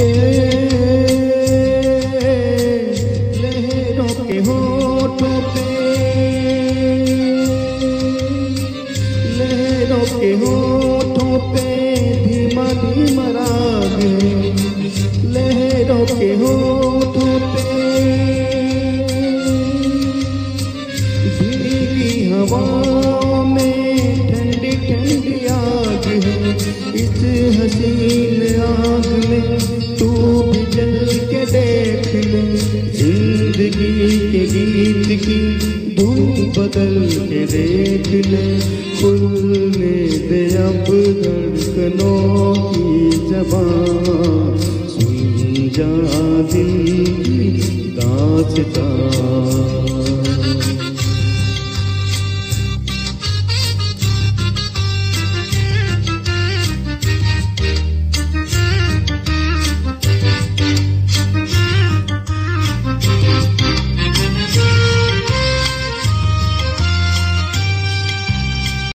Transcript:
के के होठों पे। के होठों पे धीमा धीमा राग के होठों पे। हवाओं हसीन आग में, तू भी जल के देख ले। ज़िंदगी के गीत की धुन बदल के देख ले। दे अब धड़कनों की जबान। सुन जा दिल